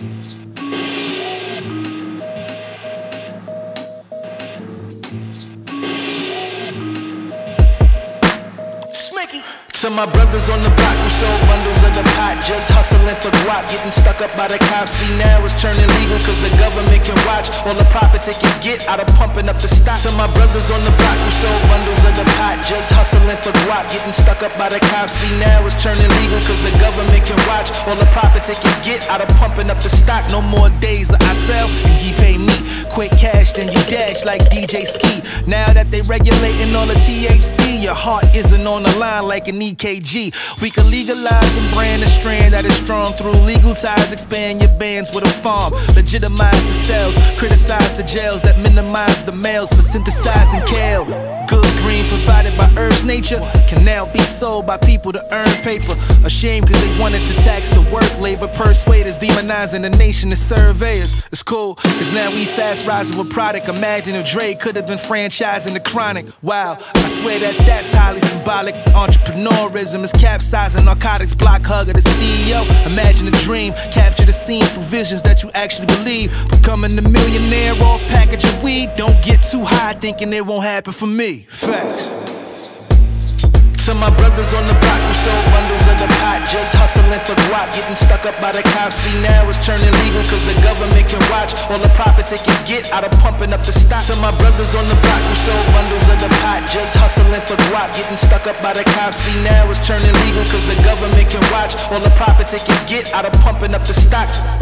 To my brothers on the block who sold bundles of the pot Just hustling for guap, getting stuck up by the cops. See now it's turning legal cause the government can watch All the profits it can get out of pumping up the stock. To my brothers on the block who sold Just hustling for guap, getting stuck up by the cops. See now it's turning legal cause the government can watch All the profits it can get out of pumping up the stock. No more days I sell and he pay me. Quick cash then you dash like DJ Ski. Now that they regulating all the THC Your heart isn't on the line like an EKG. We can legalize and brand a strand that is strong through legal ties. Expand your bands with a farm. Legitimize the sales. Criticize the jails that minimize the males for synthesizing kale. Good green provided by Earth's nature can now be sold by people to earn paper. Ashamed because they wanted to tax the work labor. Persuaders demonizing the nation as surveyors. It's cool because now we fast rising with product. Imagine if Dre could have been franchising the chronic. Wow, I swear that that's highly symbolic. Entrepreneurism is capsizing narcotics, block hugger, the CEO. Imagine a dream, capture the scene through visions that you actually believe. Becoming a millionaire off package of weed. Don't get too high thinking it won't happen for me. Facts. To my brothers on the block who sold bundles of the pot Just hustling for guap, getting stuck up by the cops See now it's turning legal cause the government can watch All the profits it can get out of pumping up the stock To my brothers on the block who sold bundles of the pot Just hustling for guap, getting stuck up by the cops See now it's turning legal cause the government watch All the profits it can get out of pumping up the stock